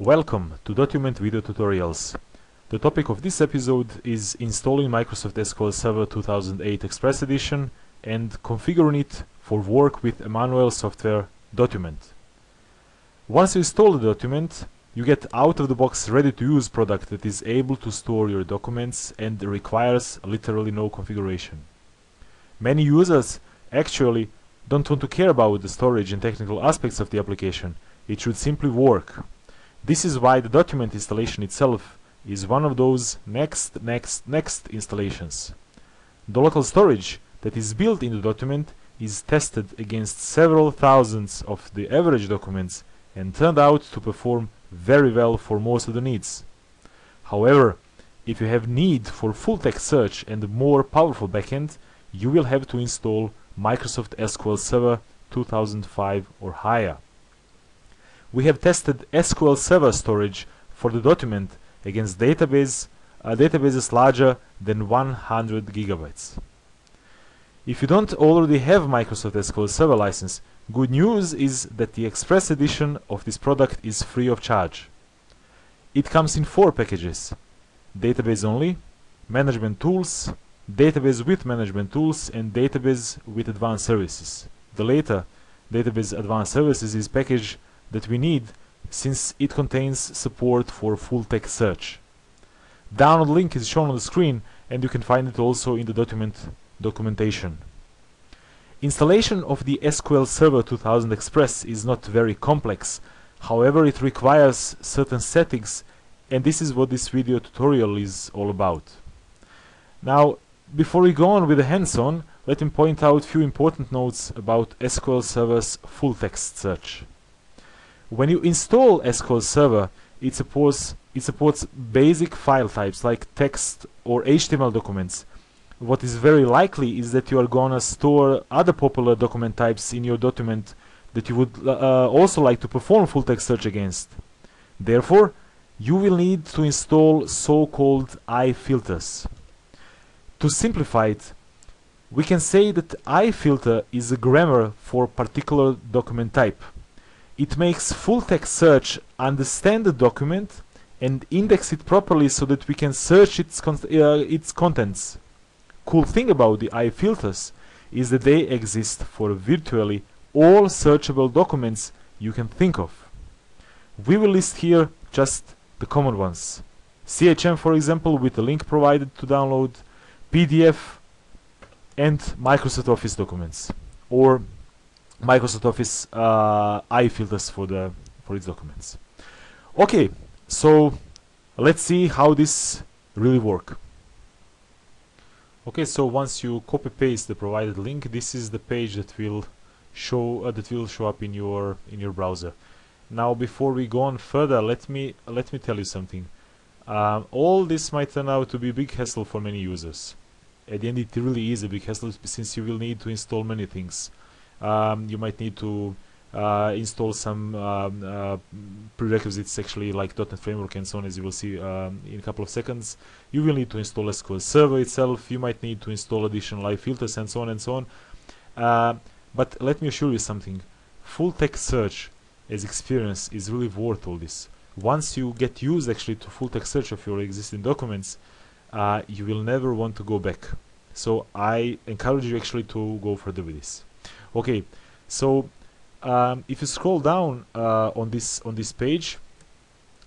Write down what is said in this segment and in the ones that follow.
Welcome to Dotument Video Tutorials. The topic of this episode is installing Microsoft SQL Server 2008 Express Edition and configuring it for work with a manual Software Document. Once you install the Dotument, you get out-of-the-box ready-to-use product that is able to store your documents and requires literally no configuration. Many users actually don't want to care about the storage and technical aspects of the application. It should simply work. This is why the Dotument installation itself is one of those next, next, next installations. The local storage that is built in the Dotument is tested against several thousands of the average documents and turned out to perform very well for most of the needs. However, if you have need for full text search and more powerful backend, you will have to install Microsoft SQL Server 2005 or higher. We have tested SQL Server storage for the Dotument against database, uh, databases larger than 100 gigabytes. If you don't already have Microsoft SQL Server license, good news is that the Express edition of this product is free of charge. It comes in four packages: database only, management tools, database with management tools and database with advanced services. The later, database advanced services is package that we need since it contains support for full text search. Download link is shown on the screen and you can find it also in the Dotument documentation. Installation of the SQL Server 2000 Express is not very complex, however it requires certain settings and this is what this video tutorial is all about. Now before we go on with the hands-on, let me point out few important notes about SQL Server's full text search. When you install SQL Server, it supports, it supports basic file types like text or HTML documents. What is very likely is that you are gonna store other popular document types in your Dotument that you would uh, also like to perform full text search against. Therefore, you will need to install so-called iFilters. To simplify it, we can say that iFilter is a grammar for particular document type. It makes full text search understand the document and index it properly so that we can search its, con uh, its contents. Cool thing about the iFilters is that they exist for virtually all searchable documents you can think of. We will list here just the common ones. CHM for example with the link provided to download, PDF and Microsoft Office documents or Microsoft Office uh, iFilters for the for its documents. Okay, so let's see how this really work. Okay, so once you copy paste the provided link, this is the page that will show uh, that will show up in your in your browser. Now, before we go on further, let me let me tell you something. Um, all this might turn out to be a big hassle for many users at the end it really is a big hassle since you will need to install many things um, you might need to uh, install some um, uh, prerequisites actually like .NET Framework and so on as you will see um, in a couple of seconds. You will need to install SQL Server itself, you might need to install additional iFilters and so on and so on. Uh, but let me assure you something, full text search as experience is really worth all this. Once you get used actually to full text search of your existing documents, uh, you will never want to go back so I encourage you actually to go further with this okay so um, if you scroll down uh, on this on this page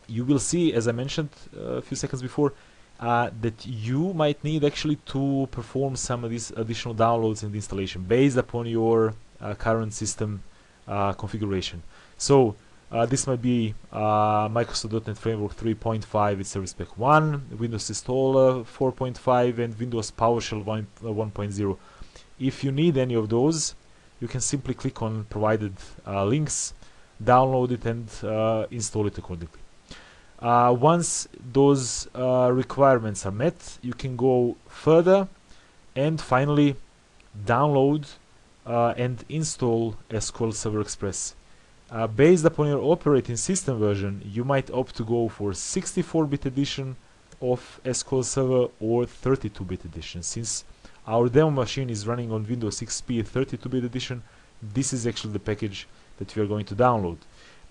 you will see as I mentioned uh, a few seconds before uh, that you might need actually to perform some of these additional downloads and installation based upon your uh, current system uh, configuration so uh, this might be Microsoft.NET Framework 3.5 with Service Pack 1, Windows Installer 4.5 and Windows PowerShell 1, uh, 1.0. If you need any of those, you can simply click on provided uh, links, download it and uh, install it accordingly. Uh, once those requirements are met, you can go further and finally download and install SQL Server Express uh, based upon your operating system version, you might opt to go for 64-bit edition of SQL Server or 32-bit edition. Since our demo machine is running on Windows XP 32-bit edition, this is actually the package that we are going to download.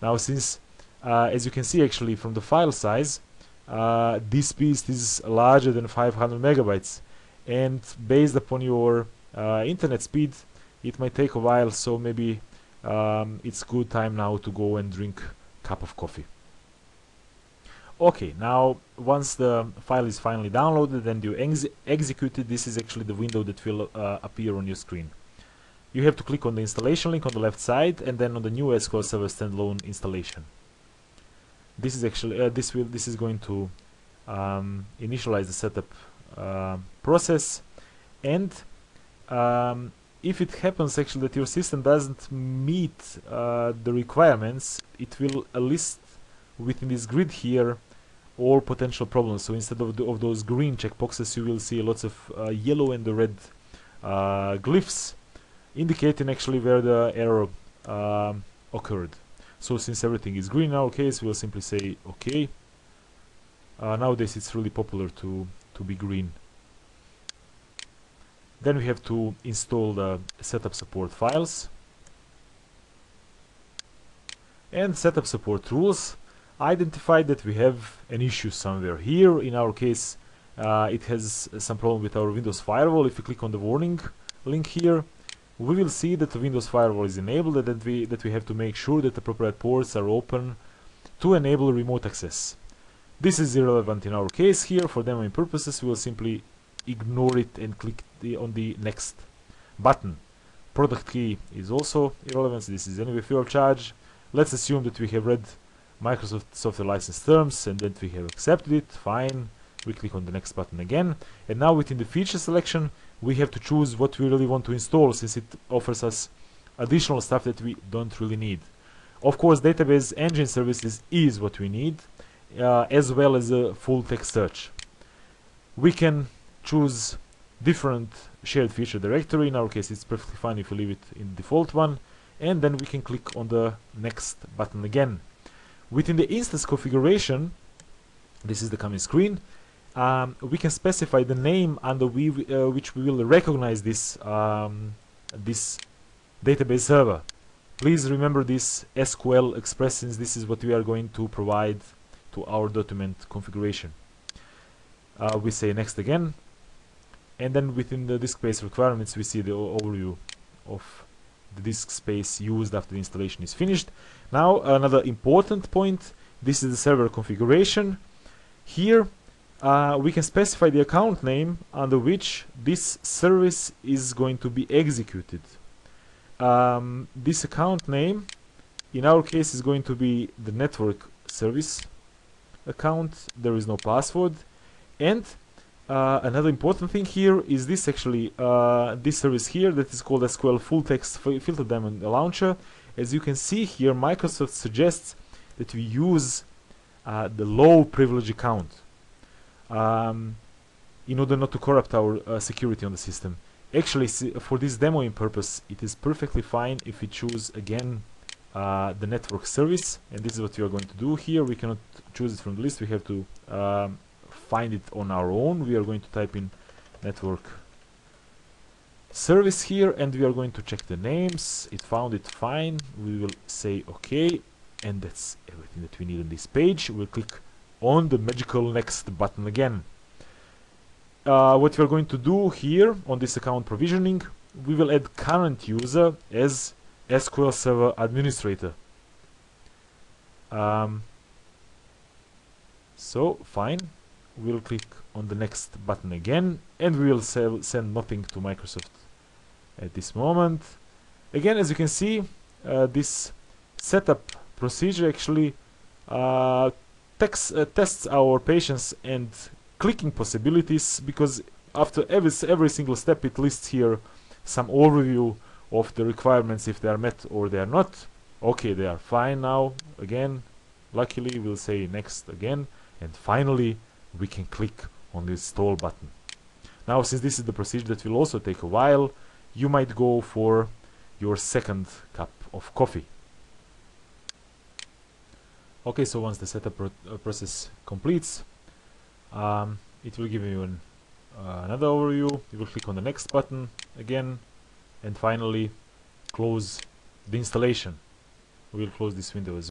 Now, since uh, as you can see actually from the file size uh, this piece is larger than 500 megabytes. And based upon your uh, internet speed it might take a while so maybe um, it's good time now to go and drink cup of coffee okay now once the file is finally downloaded and you ex execute it this is actually the window that will uh, appear on your screen. You have to click on the installation link on the left side and then on the new SQL Server standalone installation. This is actually uh, this will this is going to um, initialize the setup uh, process and um, if it happens actually that your system doesn't meet uh, the requirements it will list within this grid here all potential problems. So instead of, the, of those green checkboxes you will see lots of uh, yellow and the red uh, glyphs indicating actually where the error um, occurred. So since everything is green in our case we'll simply say okay uh, nowadays it's really popular to to be green. Then we have to install the setup support files and setup support rules identify that we have an issue somewhere here. In our case uh, it has some problem with our Windows firewall. If you click on the warning link here we will see that the Windows firewall is enabled and that we that we have to make sure that the appropriate ports are open to enable remote access. This is irrelevant in our case here. For demoing purposes we will simply ignore it and click the, on the next button. Product key is also irrelevant. This is anyway free charge. Let's assume that we have read Microsoft software license terms and that we have accepted it. Fine. We click on the next button again. And now within the feature selection we have to choose what we really want to install since it offers us additional stuff that we don't really need. Of course database engine services is what we need uh, as well as a full text search. We can choose different shared feature directory. In our case it's perfectly fine if we leave it in default one. And then we can click on the next button again within the instance configuration this is the coming screen um, we can specify the name under we, uh, which we will recognize this um, this database server. Please remember this SQL Express since this is what we are going to provide to our Dotument configuration. Uh, we say next again. And then within the disk space requirements we see the overview of the disk space used after the installation is finished. Now another important point. This is the server configuration. Here uh, we can specify the account name under which this service is going to be executed. Um, this account name in our case is going to be the network service account. There is no password. And uh, another important thing here is this actually. Uh, this service here that is called SQL full text filter daemon launcher. As you can see here Microsoft suggests that we use uh, the low privilege account um, in order not to corrupt our uh, security on the system. Actually for this demoing purpose it is perfectly fine if we choose again uh, the network service. And this is what we are going to do here. We cannot choose it from the list. We have to um, find it on our own we are going to type in network service here and we are going to check the names. It found it fine. We will say okay and that's everything that we need on this page. We'll click on the magical next button again. Uh, what we're going to do here on this account provisioning we will add current user as SQL Server Administrator. Um, so fine we'll click on the next button again and we will send nothing to Microsoft at this moment. Again as you can see uh, this setup procedure actually uh, tex, uh, tests our patience and clicking possibilities because after every, every single step it lists here some overview of the requirements if they are met or they are not. Okay they are fine now. Again luckily we'll say next again. And finally we can click on the install button. Now since this is the procedure that will also take a while you might go for your second cup of coffee. Okay so once the setup pro uh, process completes um, it will give you an, uh, another overview. You will click on the next button again and finally close the installation. We will close this window as